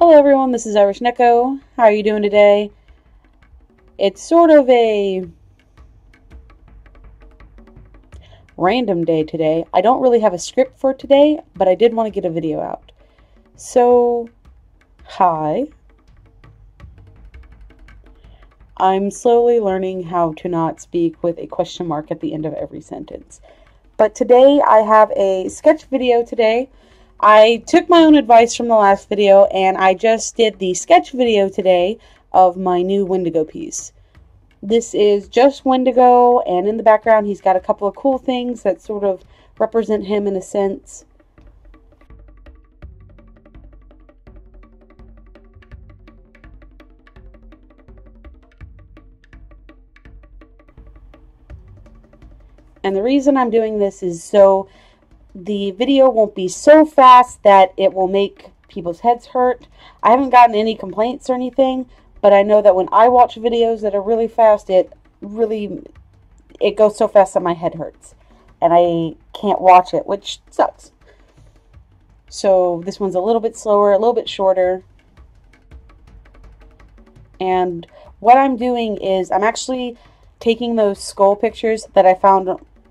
Hello everyone, this is Irish Neko. How are you doing today? It's sort of a random day today. I don't really have a script for today, but I did want to get a video out. So, hi. I'm slowly learning how to not speak with a question mark at the end of every sentence. But today I have a sketch video today. I took my own advice from the last video and I just did the sketch video today of my new Wendigo piece. This is just Wendigo and in the background he's got a couple of cool things that sort of represent him in a sense. And the reason I'm doing this is so the video won't be so fast that it will make people's heads hurt. I haven't gotten any complaints or anything, but I know that when I watch videos that are really fast, it really it goes so fast that my head hurts and I can't watch it, which sucks. So this one's a little bit slower, a little bit shorter. And what I'm doing is I'm actually taking those skull pictures that I found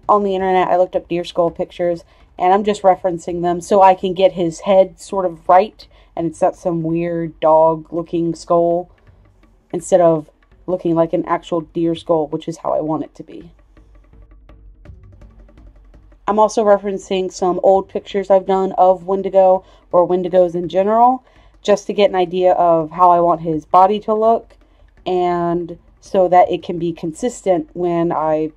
on the internet. I looked up deer skull pictures and I'm just referencing them so I can get his head sort of right and it's not some weird dog looking skull instead of looking like an actual deer skull, which is how I want it to be. I'm also referencing some old pictures I've done of Wendigo or Wendigos in general just to get an idea of how I want his body to look and so that it can be consistent when I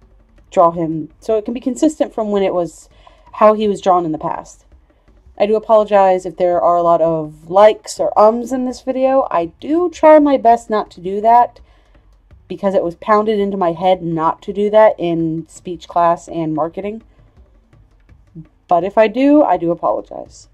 draw him so it can be consistent from when it was how he was drawn in the past. I do apologize if there are a lot of likes or ums in this video. I do try my best not to do that because it was pounded into my head not to do that in speech class and marketing. But if I do, I do apologize.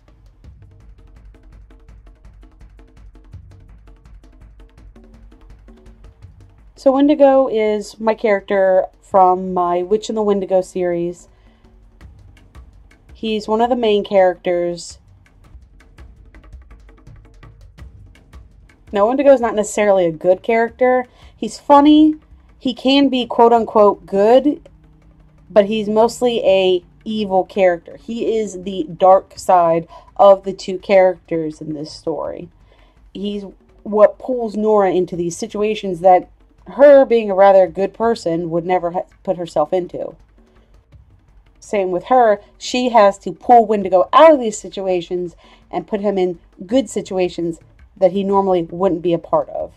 So Wendigo is my character from my Witch in the Wendigo series. He's one of the main characters. Now, Wendigo is not necessarily a good character. He's funny. He can be quote unquote good, but he's mostly a evil character. He is the dark side of the two characters in this story. He's what pulls Nora into these situations that her, being a rather good person, would never put herself into. Same with her, she has to pull Wendigo out of these situations and put him in good situations that he normally wouldn't be a part of.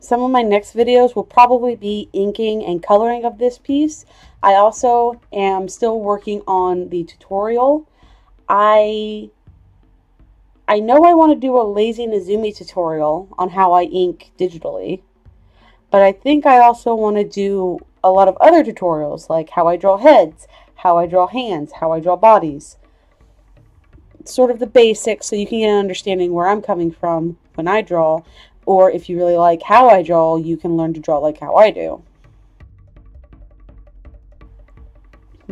Some of my next videos will probably be inking and coloring of this piece. I also am still working on the tutorial. I I know I want to do a lazy Nezumi tutorial on how I ink digitally, but I think I also want to do a lot of other tutorials like how I draw heads, how I draw hands, how I draw bodies. Sort of the basics so you can get an understanding where I'm coming from when I draw, or if you really like how I draw, you can learn to draw like how I do.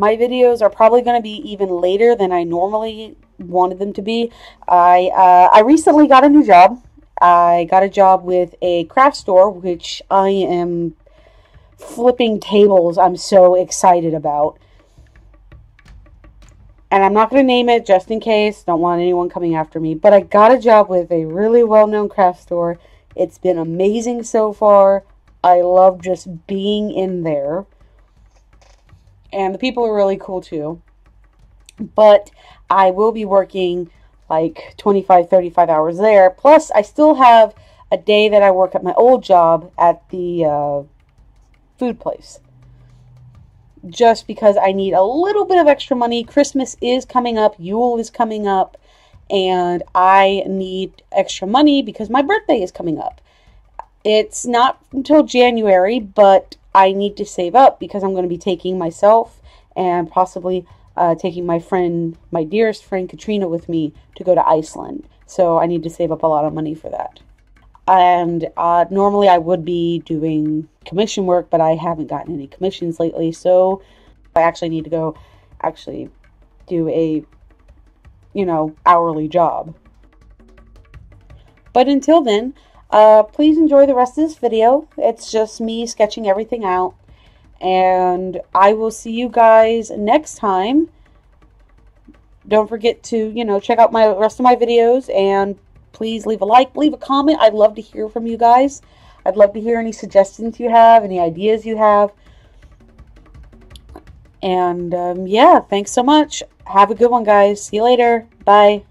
My videos are probably going to be even later than I normally wanted them to be. I, uh, I recently got a new job. I got a job with a craft store, which I am flipping tables. I'm so excited about. And I'm not going to name it just in case. Don't want anyone coming after me. But I got a job with a really well known craft store it's been amazing so far. I love just being in there. And the people are really cool too. But I will be working like 25, 35 hours there. Plus, I still have a day that I work at my old job at the uh, food place. Just because I need a little bit of extra money. Christmas is coming up, Yule is coming up and I need extra money because my birthday is coming up. It's not until January, but I need to save up because I'm going to be taking myself and possibly uh, taking my friend, my dearest friend Katrina, with me to go to Iceland. So I need to save up a lot of money for that. And uh, normally I would be doing commission work, but I haven't gotten any commissions lately. So I actually need to go actually do a, you know, hourly job. But until then, uh, please enjoy the rest of this video. It's just me sketching everything out. And I will see you guys next time. Don't forget to, you know, check out my rest of my videos and please leave a like, leave a comment. I'd love to hear from you guys. I'd love to hear any suggestions you have, any ideas you have. And um, yeah, thanks so much. Have a good one, guys. See you later. Bye.